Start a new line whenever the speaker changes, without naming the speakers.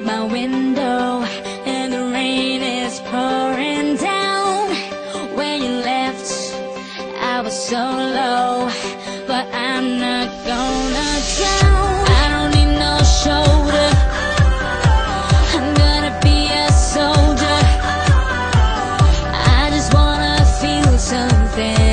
my window and the rain is pouring down. When you left, I was so low, but I'm not gonna drown. I don't need no shoulder. I'm gonna be a soldier. I just wanna feel something.